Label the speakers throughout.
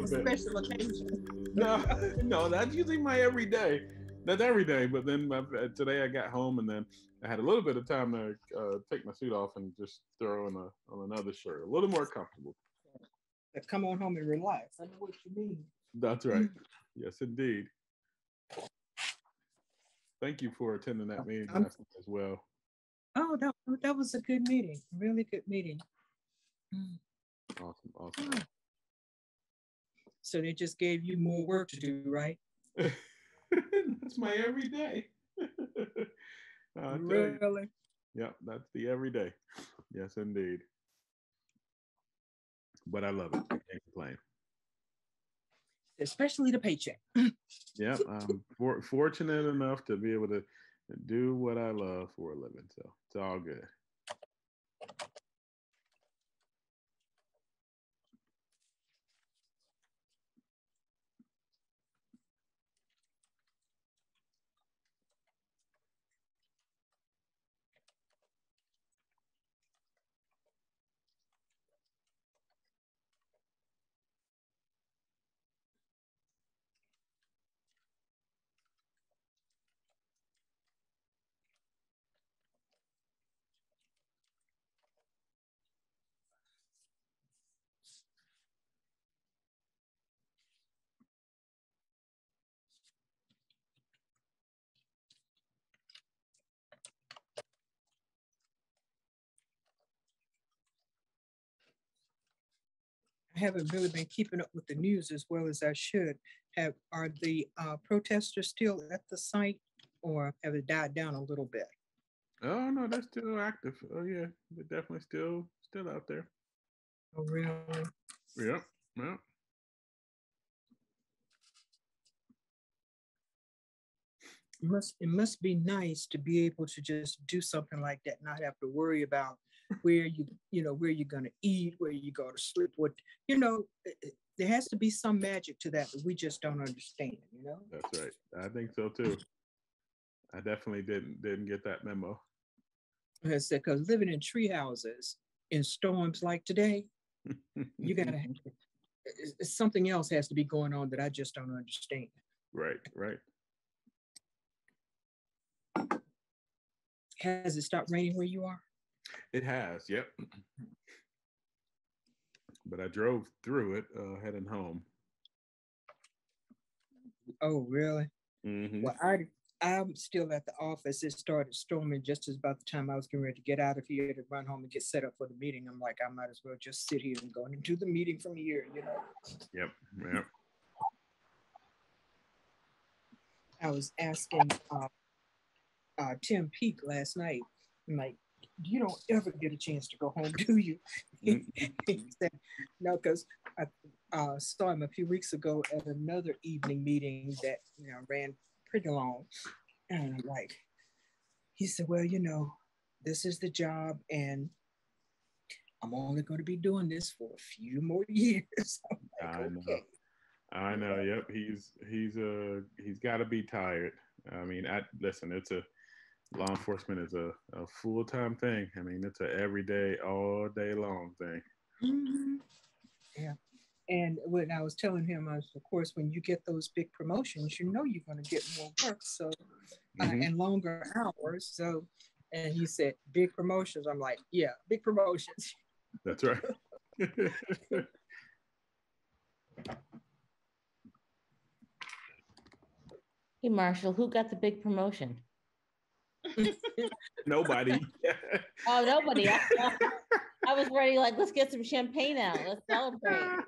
Speaker 1: little bit.
Speaker 2: special occasions.
Speaker 1: No, no, that's usually my everyday. That's every day. But then my, uh, today I got home and then I had a little bit of time to uh, take my suit off and just throw on a on another shirt, a little more comfortable.
Speaker 2: But come on home and relax. I know what you mean.
Speaker 1: That's right. Yes, indeed. Thank you for attending that meeting
Speaker 2: I'm-
Speaker 1: as well.
Speaker 2: Oh, that, that was a good meeting, really good meeting. Mm.
Speaker 1: Awesome, awesome.
Speaker 2: So they just gave you more work to do, right?
Speaker 1: that's my everyday. I'll tell you.
Speaker 2: Really?
Speaker 1: Yeah, that's the everyday. Yes, indeed. But I love it. I can't complain.
Speaker 2: Especially the paycheck.
Speaker 1: Yeah, I'm for, fortunate enough to be able to do what I love for a living. So it's all good.
Speaker 2: Haven't really been keeping up with the news as well as I should. Have, are the uh, protesters still at the site or have it died down a little bit?
Speaker 1: Oh no, they're still active. Oh yeah, they're definitely still still out there.
Speaker 2: Oh, really?
Speaker 1: Yep. Yep.
Speaker 2: It must, it must be nice to be able to just do something like that, not have to worry about where you, you know, where you're gonna eat, where you go to sleep, what, you know, there has to be some magic to that that we just don't understand, you know?
Speaker 1: That's right. I think so too. I definitely didn't didn't get that memo.
Speaker 2: I said, because living in tree houses in storms like today, you gotta, something else has to be going on that I just don't understand.
Speaker 1: right, right.
Speaker 2: Has it stopped raining where you are?
Speaker 1: It has, yep. But I drove through it, uh, heading home.
Speaker 2: Oh, really?
Speaker 1: Mhm.
Speaker 2: Well, I, I'm still at the office. It started storming just as about the time I was getting ready to get out of here to run home and get set up for the meeting. I'm like, I might as well just sit here and go into the meeting from here, you know?
Speaker 1: Yep, yep.
Speaker 2: I was asking uh, uh, Tim Peak last night, I'm like, you don't ever get a chance to go home, do you? he said, no, because I uh, saw him a few weeks ago at another evening meeting that you know ran pretty long. And I'm like, he said, well, you know, this is the job, and I'm only going to be doing this for a few more years. Like,
Speaker 1: I know.
Speaker 2: okay.
Speaker 1: I know. Yep. He's he's uh he's got to be tired. I mean, I listen. It's a law enforcement is a, a full time thing. I mean, it's a everyday, all day long thing.
Speaker 2: Mhm. Yeah. And when I was telling him, I was, of course, when you get those big promotions, you know you're going to get more work, so uh,
Speaker 1: Mhm.
Speaker 2: and longer hours. So, and he said, big promotions. I'm like, yeah, big promotions.
Speaker 1: That's right.
Speaker 3: Hey, Marshall, who got the big promotion?
Speaker 1: Nobody.
Speaker 3: Oh, nobody. I, I was ready, like, let's get some champagne out. Let's celebrate. I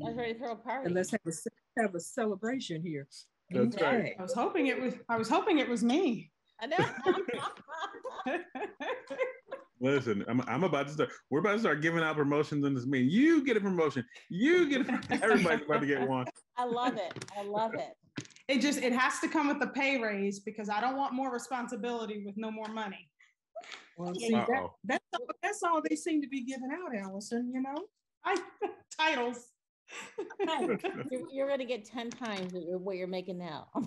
Speaker 3: was ready to throw a party.
Speaker 2: And let's have a, have a celebration here.
Speaker 1: That's right.
Speaker 2: Okay.
Speaker 4: I was hoping it was, I was hoping it was me.
Speaker 3: I know.
Speaker 1: Listen, I'm, I'm about to start. We're about to start giving out promotions in this meeting. You get a promotion. You get. A, everybody's about to get one.
Speaker 3: I love it. I love it.
Speaker 4: It just, it has to come with a pay raise because I don't want more responsibility with no more money.
Speaker 2: Well, see, that, that's, all, that's all they seem to be giving out, Allison, you know?
Speaker 4: I, titles.
Speaker 3: You're, you're gonna get ten times what you're making now.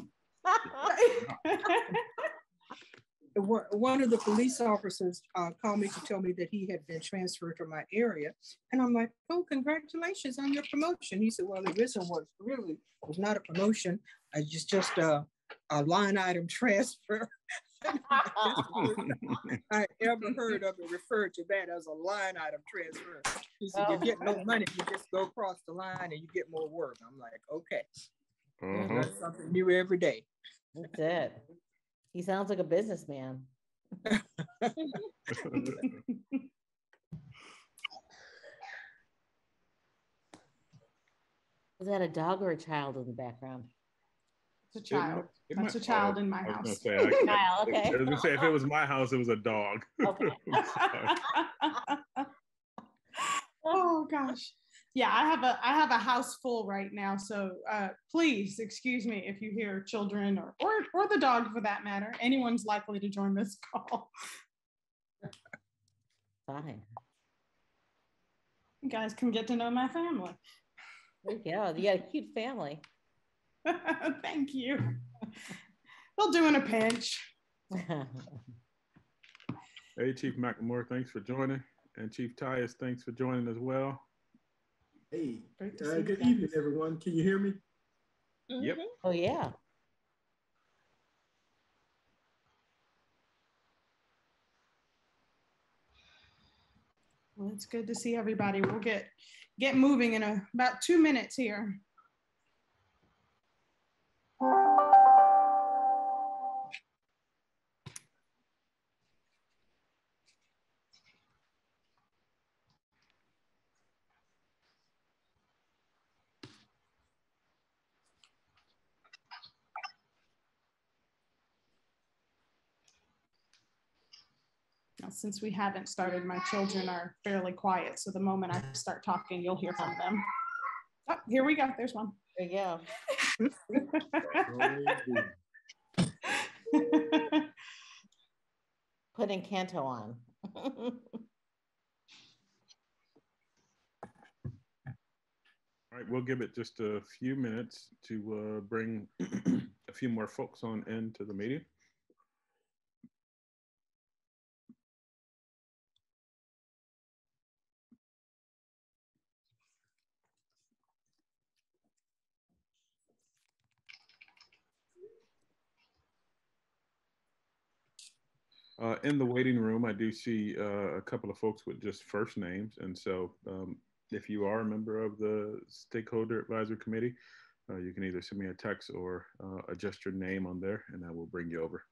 Speaker 2: one one of the police officers uh, called me to tell me that he had been transferred to my area. And I'm like, oh, congratulations on your promotion. He said, well, the reason was really, it was not a promotion. It's just, just a, a line item transfer. I ever heard of it referred to that as a line item transfer. He said, you get no money, you just go across the line and you get more work. I'm like, okay, learn something new every day.
Speaker 3: That's it. He sounds like a businessman. Is that a dog or a child in the background?
Speaker 4: It's a child.
Speaker 1: It
Speaker 4: That's
Speaker 1: might-
Speaker 4: a child
Speaker 1: oh,
Speaker 4: in my
Speaker 1: I
Speaker 4: house.
Speaker 1: say, I-
Speaker 3: Child, okay.
Speaker 1: I was gonna say if it was my house, it was a dog.
Speaker 3: Okay.
Speaker 4: Oh gosh. Yeah, I have a I have a house full right now. So uh, please excuse me if you hear children or, or or the dog for that matter. Anyone's likely to join this call.
Speaker 3: Fine.
Speaker 4: You guys can get to know my family.
Speaker 3: Yeah, you go. You got a cute family.
Speaker 4: Thank you. They'll do in a pinch.
Speaker 1: Hey, Chief McLemore, thanks for joining. And Chief Tyus, thanks for joining as well.
Speaker 5: Hey,
Speaker 4: Great to
Speaker 5: uh,
Speaker 4: see you
Speaker 5: good
Speaker 4: guys.
Speaker 5: evening, everyone. Can you hear me?
Speaker 1: Yep.
Speaker 3: oh, yeah.
Speaker 4: Well, it's good to see everybody. We'll get get moving in a, about two minutes here. Since we haven't started, my children are fairly quiet. So the moment I start talking, you'll hear from them. Oh, here we go. There's one.
Speaker 3: There you go. Putting Canto on.
Speaker 1: All right, we'll give it just a few minutes to uh, bring a few more folks on into the meeting. Uh, in the waiting room, I do see uh, a couple of folks with just first names. And so um, if you are a member of the Stakeholder Advisory Committee, uh, you can either send me a text or uh, adjust your name on there and I will bring you over.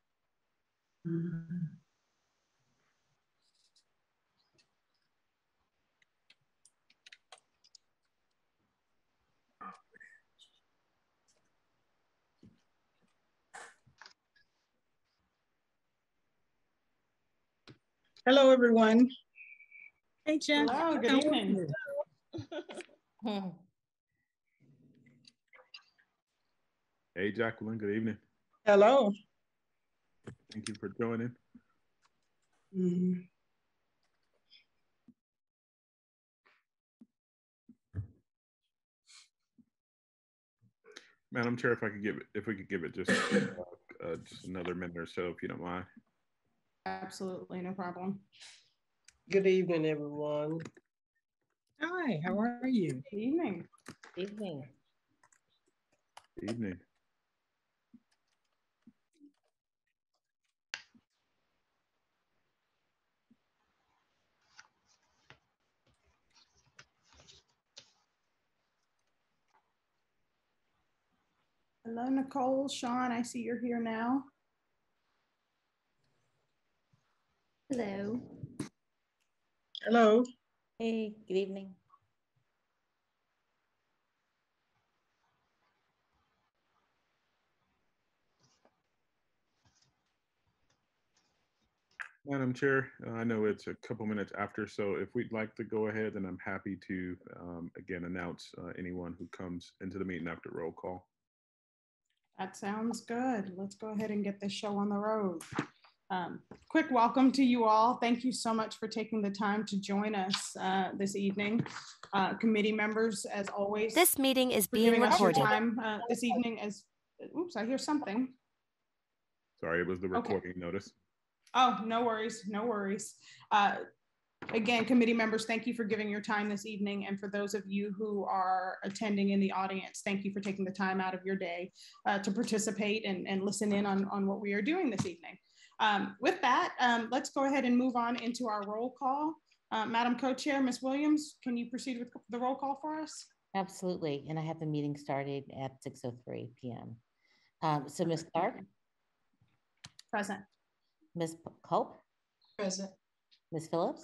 Speaker 6: Hello, everyone. Hey, Jen.
Speaker 4: Hello, good
Speaker 6: How
Speaker 4: evening.
Speaker 1: Hey, Jacqueline, good evening.
Speaker 6: Hello.
Speaker 1: Thank you for joining.
Speaker 6: Mm,
Speaker 1: Madam Chair, if I could give it, if we could give it just, uh, uh, just another minute or so, if you don't mind.
Speaker 4: Absolutely, no problem.
Speaker 7: Good evening, everyone.
Speaker 2: Hi, how are you?
Speaker 4: Good evening.
Speaker 3: Evening.
Speaker 1: Evening.
Speaker 4: Hello, Nicole, Sean, I see you're here now.
Speaker 8: Hello.
Speaker 6: Hello.
Speaker 3: Hey, good evening.
Speaker 1: Madam Chair, uh, I know it's a couple minutes after, so if we'd like to go ahead, then I'm happy to, um, again, announce uh, anyone who comes into the meeting after roll call.
Speaker 4: That sounds good. Let's go ahead and get this show on the road. Um, quick welcome to you all. Thank you so much for taking the time to join us uh, this evening. Uh, committee members, as always.
Speaker 8: This meeting is
Speaker 4: for
Speaker 8: being
Speaker 4: giving us your
Speaker 8: recorded.
Speaker 4: time uh, this evening as, oops, I hear something.
Speaker 1: Sorry, it was the
Speaker 4: Okay.
Speaker 1: recording notice.
Speaker 4: Oh, no worries, no worries. Uh, again, committee members, thank you for giving your time this evening. And for those of you who are attending in the audience, thank you for taking the time out of your day uh, to participate and, and listen in on, on what we are doing this evening. Um, with that, um, let's go ahead and move on into our roll call. Uh, Madam Co-Chair, Ms. Williams, can you proceed with the roll call for us?
Speaker 3: Absolutely. And I have the meeting started at 6.03 p.m. Um, so Ms. Clark?
Speaker 4: Present.
Speaker 3: Ms. Culp?
Speaker 6: Present.
Speaker 3: Ms. Phillips?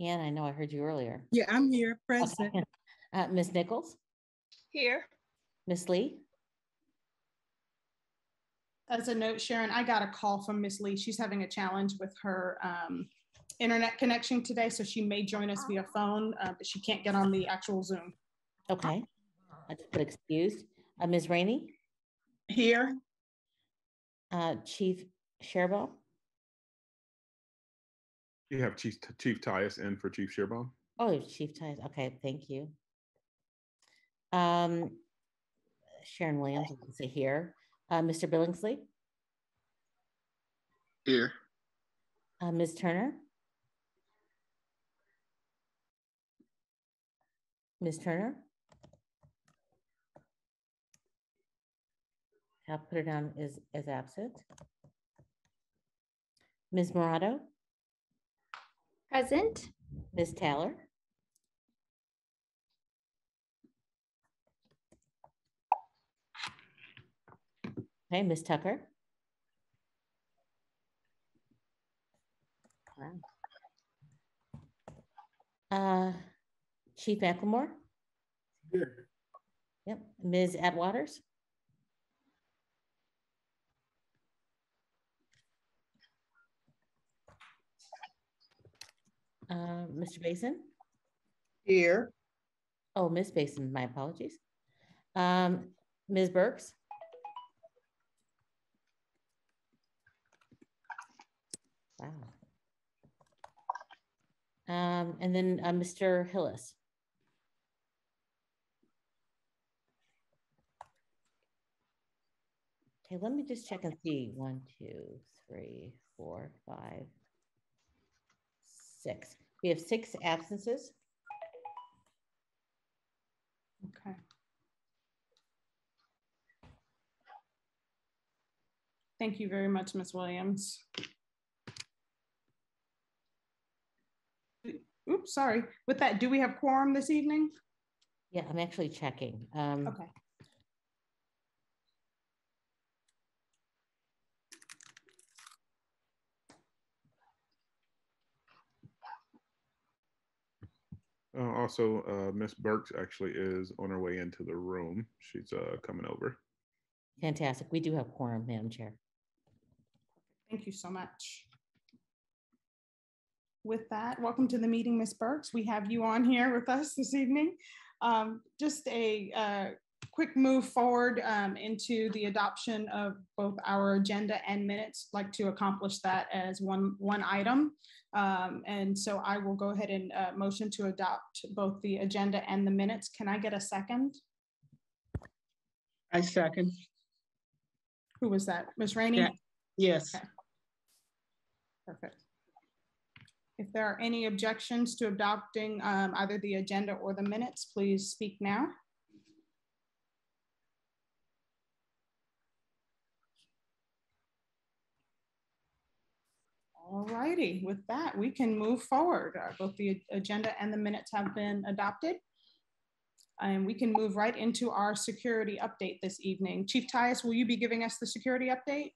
Speaker 3: Ann, I know I heard you earlier.
Speaker 6: Yeah, I'm here, present.
Speaker 3: Okay. Uh, Ms. Nichols?
Speaker 9: Here.
Speaker 3: Ms. Lee?
Speaker 4: As a note, Sharon, I got a call from Miss Lee. She's having a challenge with her um, internet connection today, so she may join us via phone, uh, but she can't get on the actual Zoom.
Speaker 3: Okay. I just put excused. Uh, Ms. Rainey?
Speaker 6: Here,
Speaker 3: Uh, Chief Sherbo?
Speaker 1: You have Chief Chief Tyus in for Chief Schierbaum.
Speaker 3: Oh, Chief Tyus. Okay, thank you. Um, Sharon Williams, I can say here. Uh, Mr. Billingsley?
Speaker 10: Here.
Speaker 3: Uh, Ms. Turner? Ms. Turner? I'll put her down as, as absent. Ms. Morado?
Speaker 8: Present.
Speaker 3: Ms. Taylor? Okay, Ms. Tucker? Uh, Chief McLemore?
Speaker 5: Here.
Speaker 3: Yep, Ms. Atwaters? Uh, Mr. Basin?
Speaker 7: Here.
Speaker 3: Oh, Miss Basin, my apologies. Um, Ms. Burks? Wow. Um, and then uh, Mr. Hillis. Okay, let me just check and see. One, two, three, four, five, six. We have six absences.
Speaker 4: Okay. Thank you very much, Ms. Williams. Oops, sorry. With that, do we have quorum this evening?
Speaker 3: Yeah, I'm actually checking. Um,
Speaker 4: Okay.
Speaker 1: Uh, also, uh, Miss Burks actually is on her way into the room. She's uh, coming over.
Speaker 3: Fantastic. We do have quorum, Madam Chair.
Speaker 4: Thank you so much. With that, welcome to the meeting, Ms. Burks. We have you on here with us this evening. Um, just a uh, quick move forward um, into the adoption of both our agenda and minutes. Like to accomplish that as one one item. Um, and so I will go ahead and uh, motion to adopt both the agenda and the minutes. Can I get a second?
Speaker 6: I second.
Speaker 4: Who was that? Ms. Rainey?
Speaker 6: Yeah. Yes,
Speaker 4: Okay. Perfect. If there are any objections to adopting um, either the agenda or the minutes, please speak now. All righty, with that, we can move forward. Uh, Both the agenda and the minutes have been adopted. And we can move right into our security update this evening. Chief Tyus, will you be giving us the security update?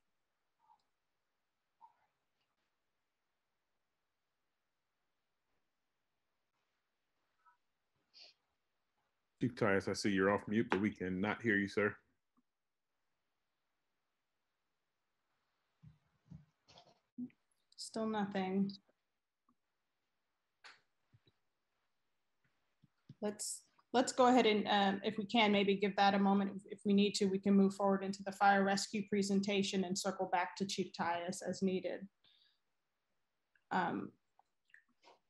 Speaker 1: Chief Tyus, I see you're off mute, but we cannot hear you, sir.
Speaker 4: Still nothing. Let's, let's go ahead and, um, if we can, maybe give that a moment. If- we need to, we can move forward into the fire rescue presentation and circle back to Chief Tyus as needed. Um,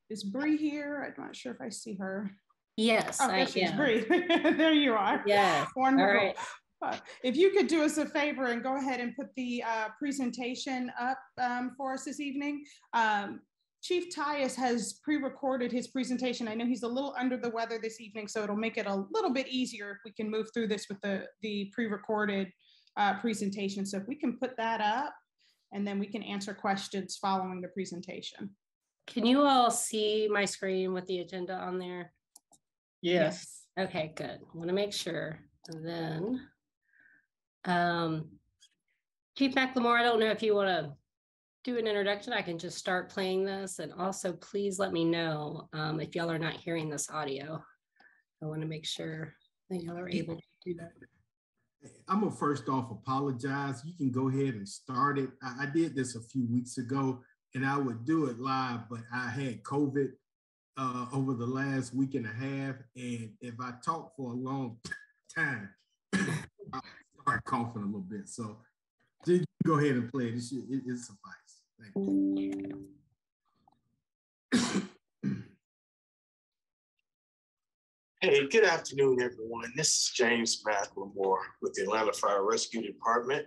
Speaker 4: Is Bree here? I'm not sure if I see her.
Speaker 8: Yes,
Speaker 4: Oh,
Speaker 8: I
Speaker 4: there she is,
Speaker 8: am.
Speaker 4: Bree. There you are.
Speaker 8: Yes. All
Speaker 4: Wonderful.
Speaker 8: right.
Speaker 4: But if you could do us a favor and go ahead and put the uh, presentation up um, for us this evening. Um, Chief Tyus has pre-recorded his presentation. I know he's a little under the weather this evening, so it'll make it a little bit easier if we can move through this with the, the pre-recorded uh, presentation. So if we can put that up and then we can answer questions following the presentation.
Speaker 9: Can you all see my screen with the agenda on there?
Speaker 6: Yes.
Speaker 9: Okay, good. I want to make sure. And then, um, Chief McLemore, I don't know if you want to do an introduction. I can just start playing this. And also, please let me know um, if y'all are not hearing this audio. I want to make sure that y'all are able to do that.
Speaker 5: I'm gonna first off apologize. You can go ahead and start it. I, I did this a few weeks ago and I would do it live, but I had COVID uh, over the last week and a half. And if I talk for a long time, I start coughing a little bit. So just go ahead and play it. It, it, it suffice. Thank you.
Speaker 10: Hey, good afternoon, everyone. This is James McLemore with the Atlanta Fire Rescue Department.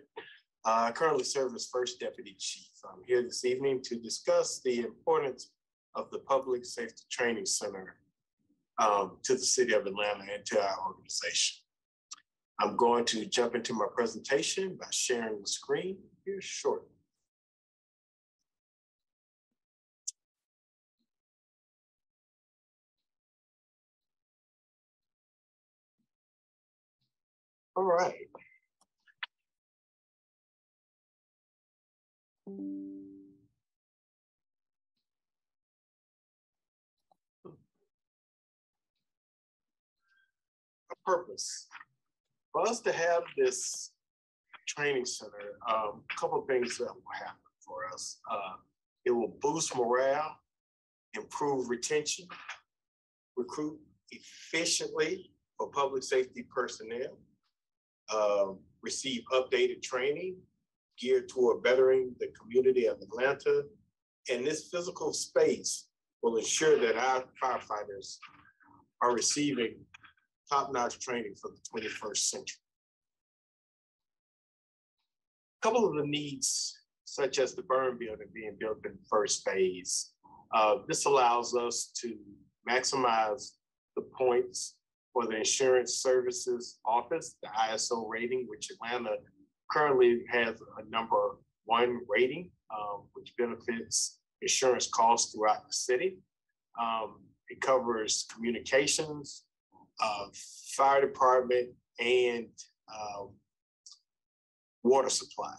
Speaker 10: Uh, I currently serve as First Deputy Chief. I'm here this evening to discuss the importance of the Public Safety Training Center um, to the City of Atlanta and to our organization. I'm going to jump into my presentation by sharing the screen here shortly. All right. Purpose. For us to have this training center, um, a couple of things that will happen for us. Uh, it will boost morale, improve retention, recruit efficiently for public safety personnel, uh, receive updated training geared toward bettering the community of Atlanta. And this physical space will ensure that our firefighters are receiving top-notch training for the 21st century. A couple of the needs, such as the burn building being built in first phase, uh, this allows us to maximize the points for the Insurance Services Office, the ISO rating, which Atlanta currently has a number one rating, um, which benefits insurance costs throughout the city. Um, it covers communications, uh, fire department, and um, water supply.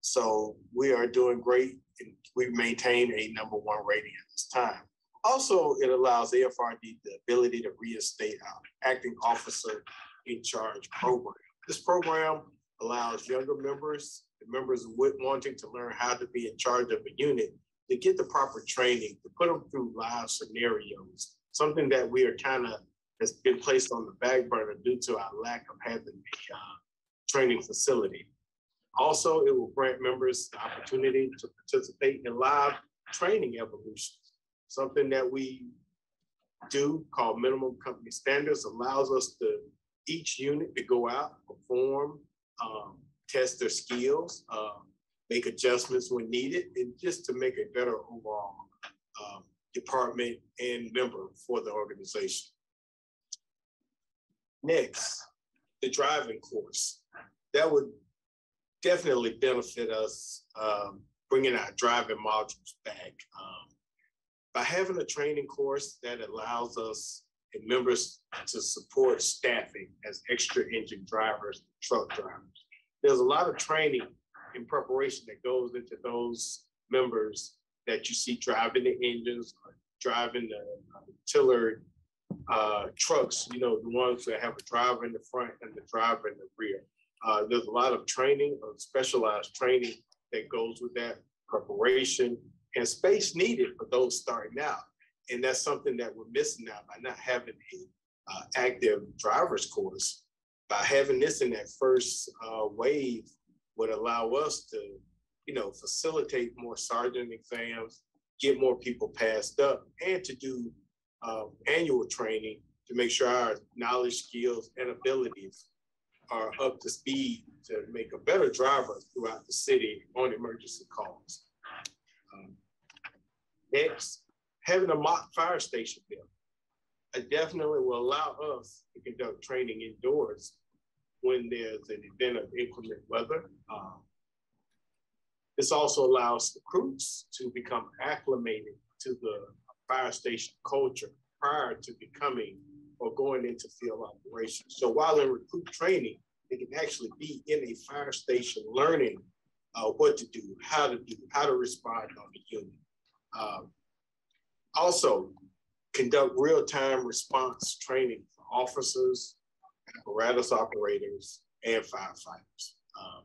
Speaker 10: So we are doing great. And we maintain a number one rating at this time. Also, it allows AFRD the ability to reinstate our acting officer in charge program. This program allows younger members, members wanting to learn how to be in charge of a unit, to get the proper training, to put them through live scenarios, something that we are kind of has been placed on the back burner due to our lack of having a uh, training facility. Also, it will grant members the opportunity to participate in live training evolutions something that we do called minimum company standards allows us to each unit to go out, perform, um, test their skills, uh, make adjustments when needed, and just to make a better overall um, department and member for the organization. Next, the driving course. That would definitely benefit us um, bringing our driving modules back. Um, by having a training course that allows us and members to support staffing as extra engine drivers, truck drivers. There's a lot of training and preparation that goes into those members that you see driving the engines, driving the uh, tiller uh, trucks, you know, the ones that have a driver in the front and the driver in the rear. Uh, there's a lot of training, of specialized training that goes with that preparation and space needed for those starting out. And that's something that we're missing now by not having a uh, active driver's course. By having this in that first uh, wave would allow us to, you know, facilitate more sergeant exams, get more people passed up, and to do uh, annual training to make sure our knowledge, skills, and abilities are up to speed to make a better driver throughout the city on emergency calls. Um, next, having a mock fire station built. It definitely will allow us to conduct training indoors when there's an event of inclement weather. Um, this also allows recruits to become acclimated to the fire station culture prior to becoming or going into field operations. So while in recruit training, they can actually be in a fire station learning uh, what to do, how to do, how to respond on the unit. Um, also, conduct real-time response training for officers, apparatus operators, and firefighters. Um,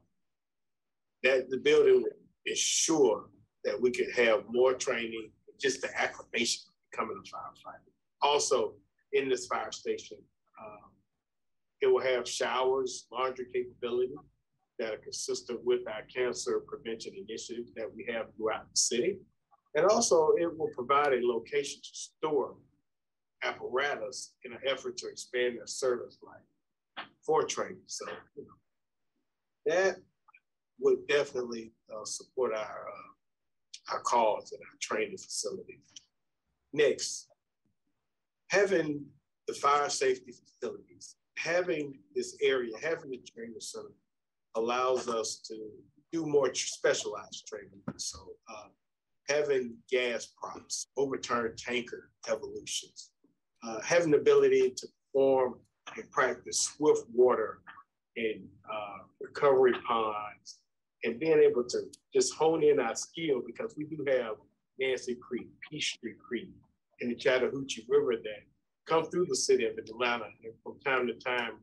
Speaker 10: that the building is sure that we could have more training, just the acclimation of becoming a firefighter. Also, in this fire station, um, it will have showers, laundry capability that are consistent with our cancer prevention initiatives that we have throughout the city. And also, it will provide a location to store apparatus in an effort to expand their service line for training. So, you know, that would definitely uh, support our uh, our cause and our training facilities. Next, having the fire safety facilities, having this area, having the training center allows us to do more specialized training. So uh, having gas props, overturned tanker evolutions, uh, having the ability to perform and practice swift water in uh, recovery ponds, and being able to just hone in our skill because we do have Nancy Creek, Peachtree Creek, and the Chattahoochee River that come through the city of Atlanta. And from time to time,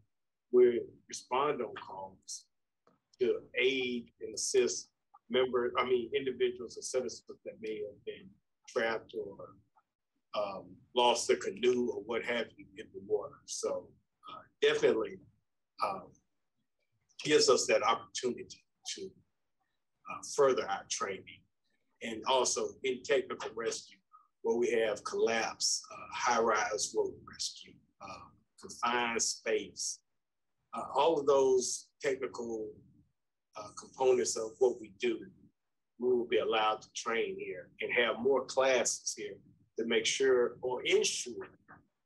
Speaker 10: we respond on calls to aid and assist members, I mean, individuals and citizens that may have been trapped or um, lost their canoe or what have you in the water. So uh, definitely um, gives us that opportunity to uh, further our training. And also in technical rescue, where we have collapse, uh, high-rise road rescue, uh, confined space, uh, all of those technical uh, components of what we do, we will be allowed to train here and have more classes here to make sure or ensure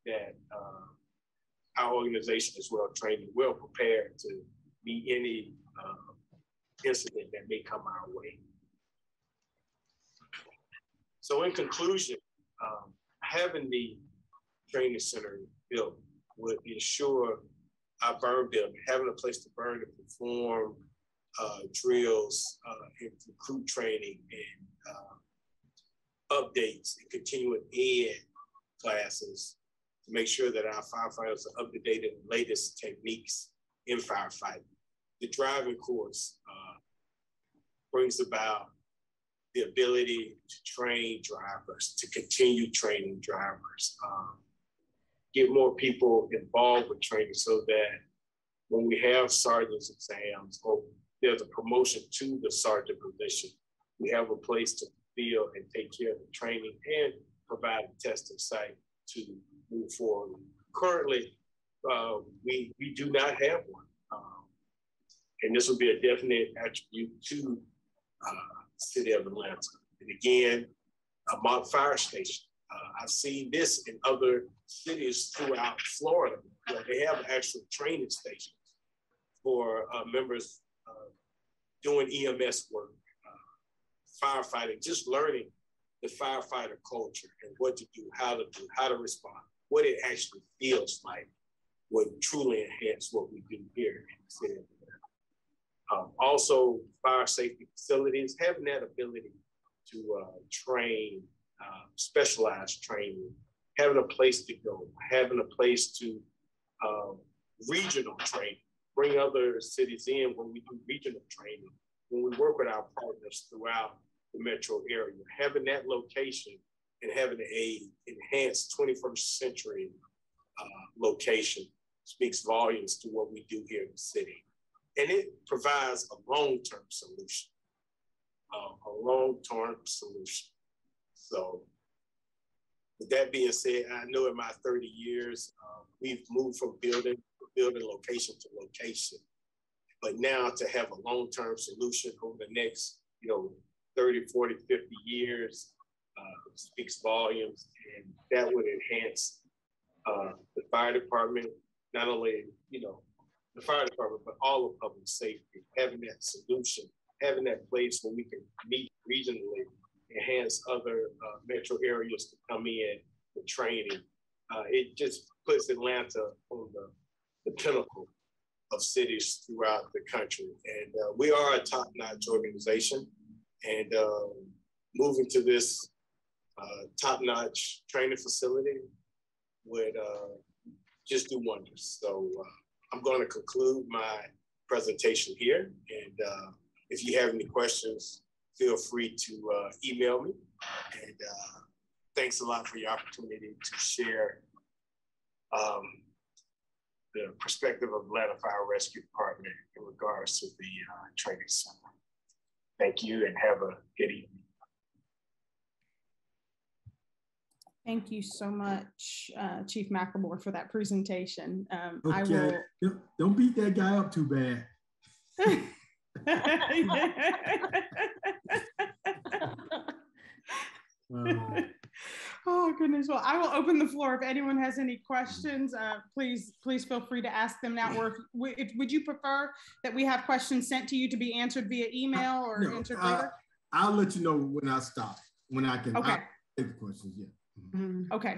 Speaker 10: that uh, our organization is well trained and well prepared to meet any incident that may come our way. So in conclusion, um, having the training center built would ensure our burn building, having a place to burn and perform uh, drills uh, and recruit training and uh, updates and continuing ed classes to make sure that our firefighters are up to date in the latest techniques in firefighting. The driving course uh, brings about the ability to train drivers, to continue training drivers, um, get more people involved with training so that when we have sergeant's exams or there's a promotion to the sergeant position, we have a place to feel and take care of the training and provide a testing site to move forward. Currently, uh, we, we do not have one. And this will be a definite attribute to uh, city of Atlanta. And again, a mock fire station. Uh, I've seen this in other cities throughout Florida where they have actual training stations for uh, members uh, doing EMS work, uh, firefighting, just learning the firefighter culture and what to do, how to do, how to respond, what it actually feels like would truly enhance what we do here in the city of um, also, fire safety facilities, having that ability to uh, train, uh, specialized training, having a place to go, having a place to um, regional training, bring other cities in when we do regional training, when we work with our partners throughout the metro area, having that location and having a enhanced 21st century uh, location speaks volumes to what we do here in the city and it provides a long-term solution, uh, a long-term solution. So with that being said, I know in my 30 years, uh, we've moved from building building location to location. But now to have a long-term solution over the next, you know, 30, 40, 50 years uh, speaks volumes. And that would enhance uh, the fire department, not only, you know, the fire department, but all of public safety, having that solution, having that place where we can meet regionally, enhance other uh, metro areas to come in for training. Uh, it just puts Atlanta on the, the pinnacle of cities throughout the country. And uh, we are a top-notch organization. And uh, moving to this uh, top-notch training facility would uh, just do wonders. So uh, I'm going to conclude my presentation here. And uh, if you have any questions, feel free to uh, email me. And uh, thanks a lot for your opportunity to share um, the perspective of Atlanta Fire Rescue Department in regards to the uh, training center. Thank you and have a good evening.
Speaker 4: Thank you so much, uh, Chief McLemore, for that presentation. Um,
Speaker 5: okay.
Speaker 4: I will.
Speaker 5: Don't beat that guy up too bad.
Speaker 4: oh goodness! Well, I will open the floor. If anyone has any questions, uh, please please feel free to ask them now. Or if, if, would you prefer that we have questions sent to you to be answered via email or no, answered later?
Speaker 5: I'll let you know when I stop. When I can.
Speaker 4: Okay.
Speaker 5: The questions. Yeah.
Speaker 4: Mm-hmm. Okay,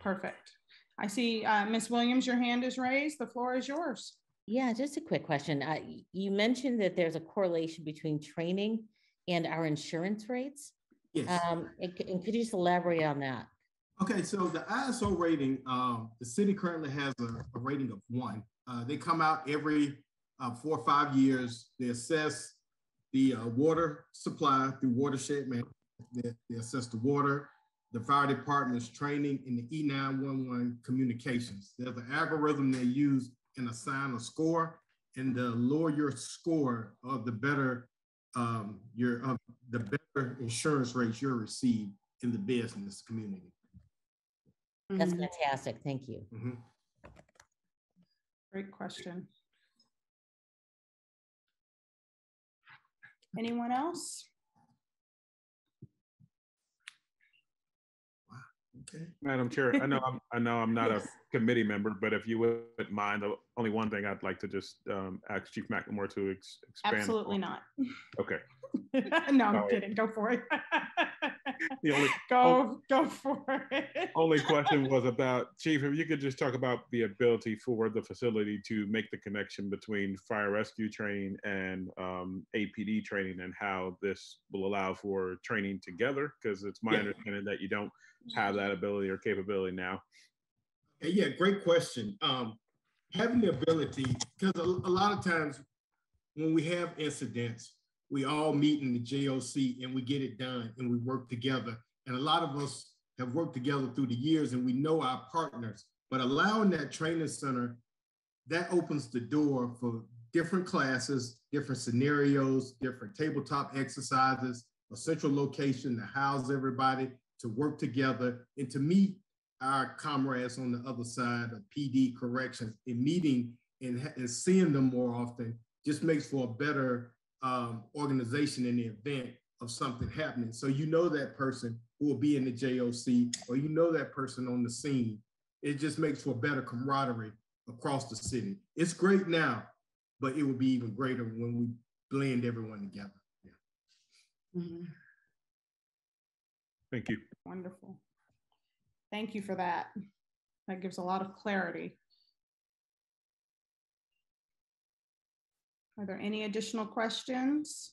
Speaker 4: perfect. I see uh, Ms. Williams, your hand is raised. The floor is yours.
Speaker 3: Yeah, just a quick question. Uh, you mentioned that there's a correlation between training and our insurance rates.
Speaker 5: Yes.
Speaker 3: Um, and, and could you just elaborate on that?
Speaker 5: Okay, so the ISO rating, um, the city currently has a, a rating of one. Uh, they come out every uh, four or five years. They assess the uh, water supply through watershed management. They, they assess the water, the fire department's training in the E911 communications. There's an algorithm they use and assign a score, and the lower your score, of the better um, your uh, the better insurance rates you'll receive in the business community.
Speaker 3: That's mm-hmm. fantastic. Thank you.
Speaker 5: Mm-hmm.
Speaker 4: Great question. Anyone else?
Speaker 1: Madam Chair, I know I'm, I know I'm not yes. a committee member, but if you wouldn't mind, the only one thing I'd like to just um, ask Chief McLemore to ex expand.
Speaker 4: Absolutely on. not.
Speaker 1: Okay.
Speaker 4: no, I'm kidding. Go for it.
Speaker 1: the only
Speaker 4: go only, go for it.
Speaker 1: only question was about Chief. If you could just talk about the ability for the facility to make the connection between fire rescue training and um, APD training, and how this will allow for training together, because it's my yeah. understanding that you don't have that ability or capability now.
Speaker 5: Yeah, great question. Um, having the ability, because a, a lot of times when we have incidents, we all meet in the JOC and we get it done and we work together. And a lot of us have worked together through the years and we know our partners. But allowing that training center, that opens the door for different classes, different scenarios, different tabletop exercises, a central location to house everybody, to work together, and to meet our comrades on the other side of PD corrections and meeting and, and seeing them more often just makes for a better um, organization in the event of something happening. So you know that person who will be in the JOC or you know that person on the scene. It just makes for better camaraderie across the city. It's great now, but it will be even greater when we blend everyone together. Yeah.
Speaker 4: Mm-hmm.
Speaker 1: Thank you.
Speaker 4: Wonderful. Thank you for that. That gives a lot of clarity. Are there any additional questions?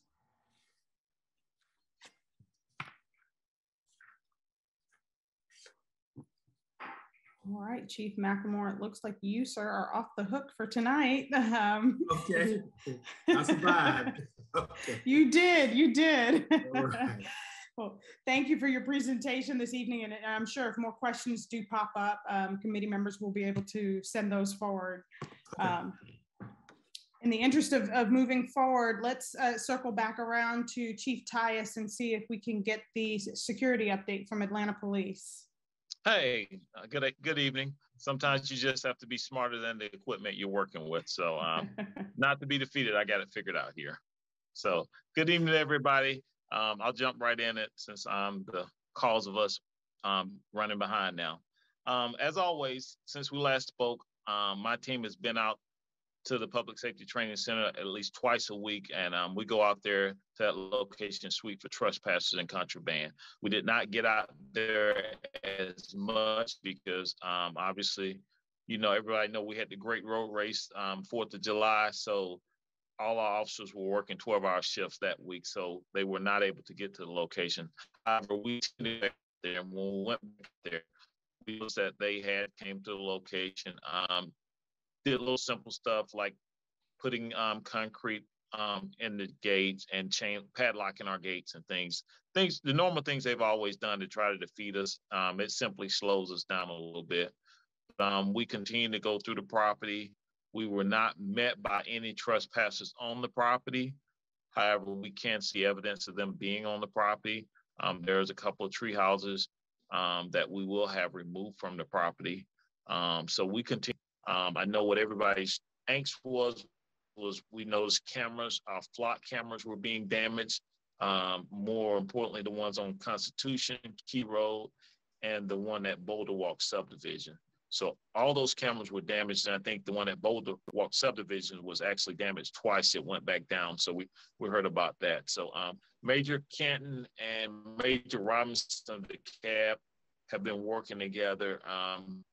Speaker 4: All right, Chief McLemore, it looks like you, sir, are off the hook for tonight. Um,
Speaker 5: okay, I survived. Okay.
Speaker 4: You did, you did. Right. Well, thank you for your presentation this evening. And I'm sure if more questions do pop up, um, committee members will be able to send those forward. Um, in the interest of, of moving forward, let's uh, circle back around to Chief Tyus and see if we can get the security update from Atlanta Police.
Speaker 11: Hey, uh, good good evening. Sometimes you just have to be smarter than the equipment you're working with. So, um, not to be defeated, I got it figured out here. So, good evening, everybody. Um, I'll jump right in it since I'm the cause of us um, running behind now. Um, as always, since we last spoke, um, my team has been out to the Public Safety Training Center at least twice a week, and um, we go out there to that location sweep for trespassers and contraband. We did not get out there as much because um, obviously, you know, everybody know we had the great road race um, Fourth of July, so all our officers were working 12-hour shifts that week, so they were not able to get to the location. However, we there, and when we went there, we noticed that they had came to the location. Um, did little simple stuff like putting um, concrete um, in the gates and chain padlocking our gates and things. Things the normal things they've always done to try to defeat us. Um, it simply slows us down a little bit. Um, we continue to go through the property. We were not met by any trespassers on the property. However, we can't see evidence of them being on the property. Um, there's a couple of tree houses um, that we will have removed from the property. Um, so we continue um, I know what everybody's angst was was we noticed cameras, our flock cameras were being damaged. Um, more importantly, the ones on Constitution, Key Road, and the one at Boulder Walk subdivision. So all those cameras were damaged, and I think the one at Boulder Walk subdivision was actually damaged twice. It went back down, so we we heard about that. So um, Major Canton and Major Robinson, the cab, have been working together. Um,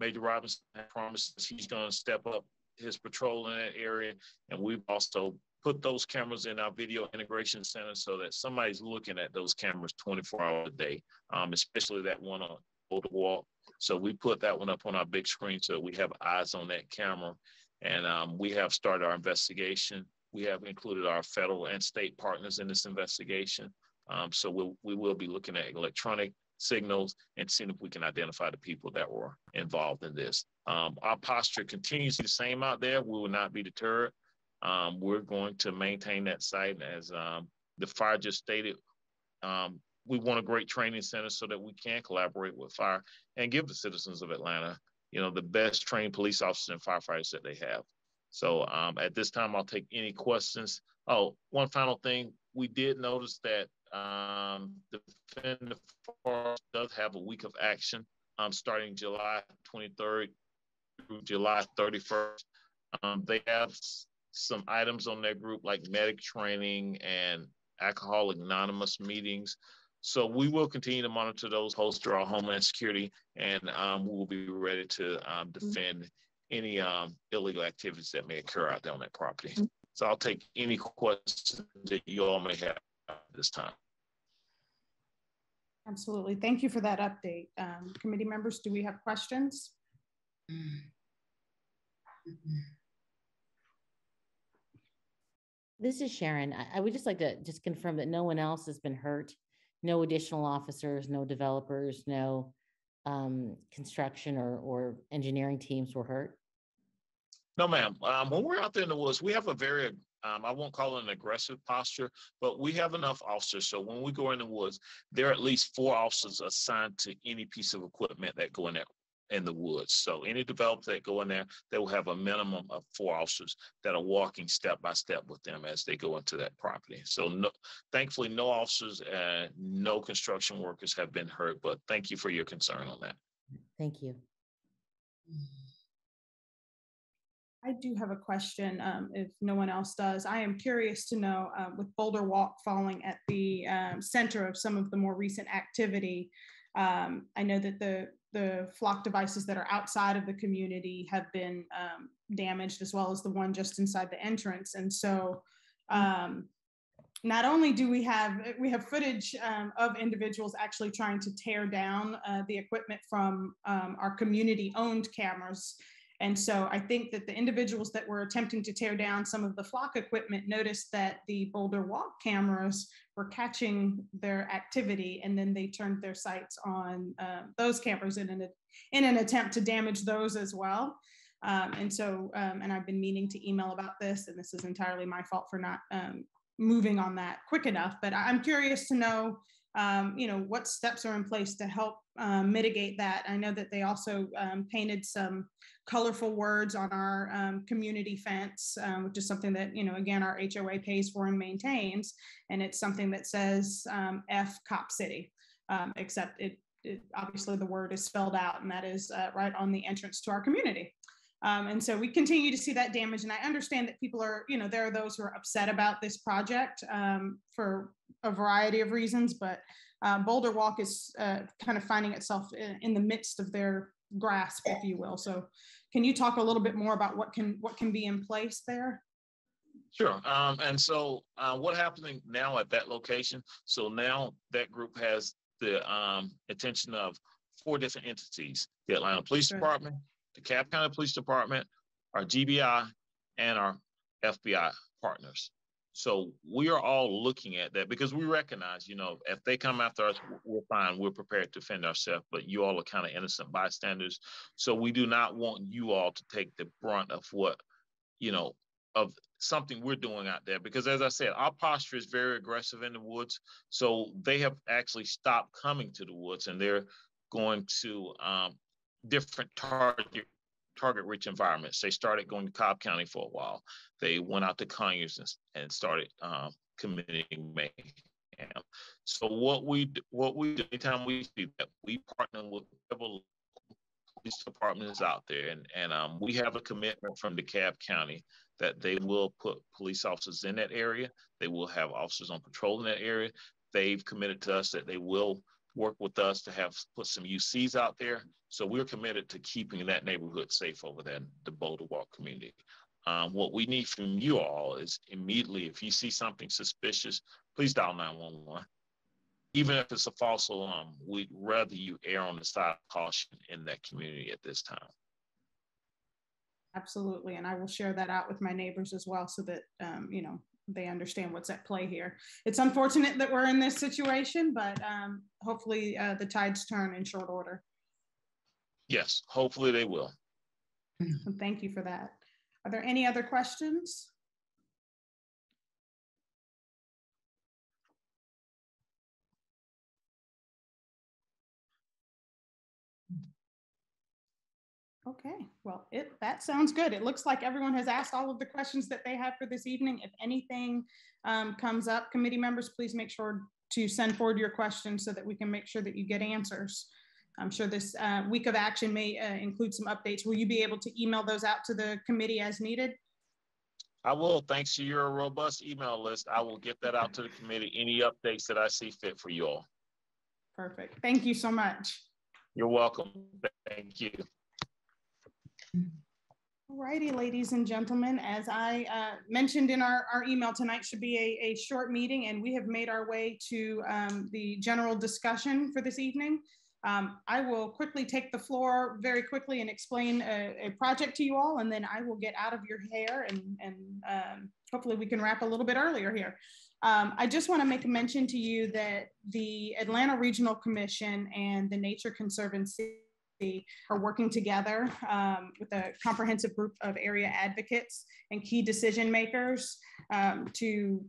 Speaker 11: Major Robinson promises he's going to step up his patrol in that area. And we've also put those cameras in our video integration center so that somebody's looking at those cameras 24 hours a day, um, especially that one on the wall. So we put that one up on our big screen so we have eyes on that camera. And um, we have started our investigation. We have included our federal and state partners in this investigation. Um, so we'll, we will be looking at electronic signals and seeing if we can identify the people that were involved in this. Um, our posture continues the same out there. We will not be deterred. Um, we're going to maintain that site as um, the fire just stated. Um, we want a great training center so that we can collaborate with fire and give the citizens of Atlanta, you know, the best trained police officers and firefighters that they have. So um, at this time, I'll take any questions. Oh, one final thing. We did notice that um, Defend the Forest does have a week of action um, starting July 23rd through July 31st. Um, they have some items on their group like medic training and alcohol anonymous meetings. So we will continue to monitor those, holster our homeland security, and um, we will be ready to um, mm-hmm. defend any um, illegal activities that may occur out there on that property. Mm-hmm. So I'll take any questions that you all may have this time.
Speaker 4: Absolutely. Thank you for that update. Um, committee members, do we have questions?
Speaker 3: This is Sharon. I, I would just like to just confirm that no one else has been hurt. No additional officers, no developers, no um, construction or, or engineering teams were hurt.
Speaker 11: No, ma'am. Um, when we're out there in the woods, we have a very um, I won't call it an aggressive posture, but we have enough officers. So when we go in the woods, there are at least four officers assigned to any piece of equipment that go in there in the woods. So any developers that go in there, they will have a minimum of four officers that are walking step by step with them as they go into that property. So no, thankfully, no officers and no construction workers have been hurt. But thank you for your concern on that.
Speaker 3: Thank you.
Speaker 4: I do have a question um, if no one else does. I am curious to know uh, with Boulder Walk falling at the um, center of some of the more recent activity. Um, I know that the, the flock devices that are outside of the community have been um, damaged as well as the one just inside the entrance. And so um, not only do we have we have footage of individuals actually trying to tear down uh, the equipment from our community owned cameras and so I think that the individuals that were attempting to tear down some of the flock equipment noticed that the Boulder Walk cameras were catching their activity, and then they turned their sights on uh, those cameras in an, in an attempt to damage those as well. Um, and so, um, and I've been meaning to email about this, and this is entirely my fault for not um, moving on that quick enough. But I'm curious to know um, you know, what steps are in place to help um, mitigate that? I know that they also um, painted some colorful words on our um, community fence, um, which is something that, you know, again, our HOA pays for and maintains. And it's something that says um, F Cop City, except it, it, obviously the word is spelled out and that is uh, right on the entrance to our community. Um, and so we continue to see that damage. And I understand that people are, you know, there are those who are upset about this project um, for a variety of reasons, but uh, Boulder Walk is uh, kind of finding itself in, in, the midst of their grasp, if you will. So can you talk a little bit more about what can what can be in place there?
Speaker 11: Sure. Um, and so uh, what happening now at that location? So now that group has the um, attention of four different entities, the Atlanta Police sure. Department, the DeKalb County Police Department, our GBI, and our FBI partners. So we are all looking at that because we recognize, you know, if they come after us, we're fine. We're prepared to defend ourselves, but you all are kind of innocent bystanders. So we do not want you all to take the brunt of what, you know, of something we're doing out there. Because as I said, our posture is very aggressive in the woods. So they have actually stopped coming to the woods and they're going to um, different target target rich environments. They started going to Cobb County for a while. They went out to Conyers and, and started um, committing mayhem. So what we what we do anytime we see that we partner with several police departments out there, and and um, we have a commitment from DeKalb County that they will put police officers in that area. They will have officers on patrol in that area. They've committed to us that they will work with us to have put some UCs out there. So we're committed to keeping that neighborhood safe over there the Boulder Walk community. Um, what we need from you all is immediately, if you see something suspicious, please dial 911. Even if it's a false alarm, we'd rather you err on the side of caution in that community at this time.
Speaker 4: Absolutely. And I will share that out with my neighbors as well so that, um, you know, they understand what's at play here. It's unfortunate that we're in this situation, but um, hopefully uh, the tides turn in short order.
Speaker 11: Yes, hopefully they will.
Speaker 4: Thank you for that. Are there any other questions? Okay, well, it that sounds good. It looks like everyone has asked all of the questions that they have for this evening. If anything um, comes up, committee members, please make sure to send forward your questions so that we can make sure that you get answers. I'm sure this uh, week of action may uh, include some updates. Will you be able to email those out to the committee as needed?
Speaker 11: I will. Thanks to your robust email list, I will get that out to the committee. Any updates that I see fit for you all.
Speaker 4: Perfect. Thank you so much.
Speaker 11: You're welcome. Thank you.
Speaker 4: All righty, ladies and gentlemen, as I uh, mentioned in our, our email tonight should be a, a short meeting and we have made our way to um, the general discussion for this evening. Um, I will quickly take the floor very quickly and explain a, a, project to you all, and then I will get out of your hair and, and um, hopefully we can wrap a little bit earlier here. Um, I just want to make a mention to you that the Atlanta Regional Commission and the Nature Conservancy are working together um, with a comprehensive group of area advocates and key decision makers um, to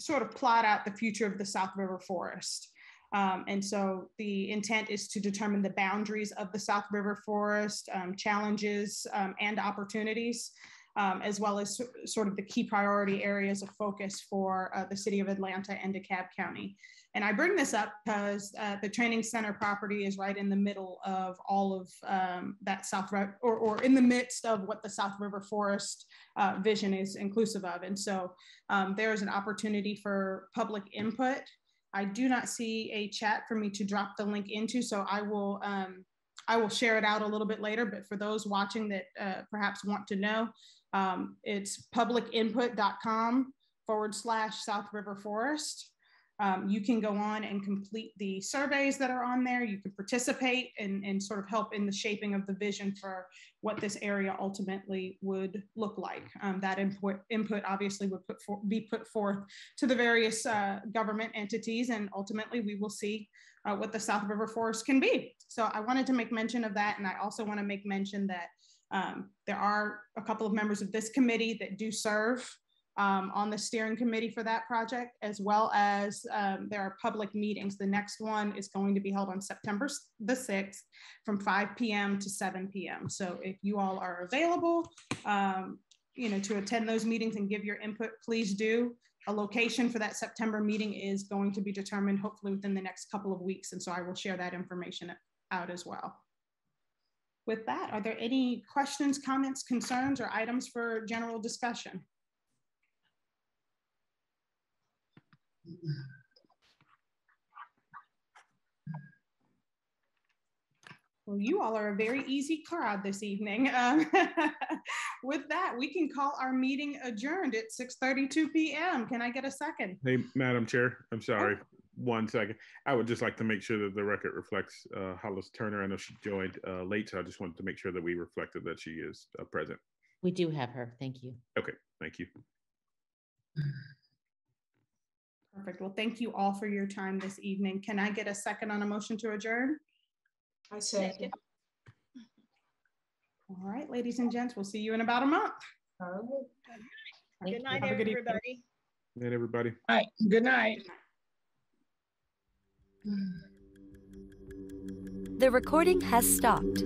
Speaker 4: sort of plot out the future of the South River Forest. Um, and so the intent is to determine the boundaries of the South River Forest, um, challenges um, and opportunities, um, as well as sort of the key priority areas of focus for uh, the city of Atlanta and DeKalb County. And I bring this up because uh, the training center property is right in the middle of all of um, that South, or, or in the midst of what the South River Forest uh, vision is inclusive of. And so um, there is an opportunity for public input. I do not see a chat for me to drop the link into, so I will um, I will share it out a little bit later. But for those watching that uh, perhaps want to know, um, it's publicinput.com forward slash South River Forest. Um, you can go on and complete the surveys that are on there. You can participate and, and sort of help in the shaping of the vision for what this area ultimately would look like. Um, that input, input obviously would put for, be put forth to the various uh, government entities, and ultimately we will see uh, what the South River Forest can be. So I wanted to make mention of that, and I also want to make mention that um, there are a couple of members of this committee that do serve um, on the steering committee for that project, as well as um, there are public meetings. The next one is going to be held on September the 6th from 5 p.m. to 7 p.m. So if you all are available, um, you know, to attend those meetings and give your input, please do. A location for that September meeting is going to be determined hopefully within the next couple of weeks. And so I will share that information out as well. With that, are there any questions, comments, concerns, or items for general discussion? Well, you all are a very easy crowd this evening. Um, with that, we can call our meeting adjourned at 6.32 p.m. Can I get a second?
Speaker 1: Hey, Madam Chair, I'm sorry. Oh. One second. I would just like to make sure that the record reflects uh, Hollis Turner. I know she joined uh, late, so I just wanted to make sure that we reflected that she is uh, present.
Speaker 3: We do have her. Thank you.
Speaker 1: Okay, thank you.
Speaker 4: Perfect. Well, thank you all for your time this evening. Can I get a second on a motion to adjourn?
Speaker 7: I second.
Speaker 4: All right, ladies and gents, we'll see you in about a month.
Speaker 6: All right. Good night, everybody.
Speaker 1: Good night, everybody.
Speaker 6: All right. Good night.
Speaker 12: The recording has stopped.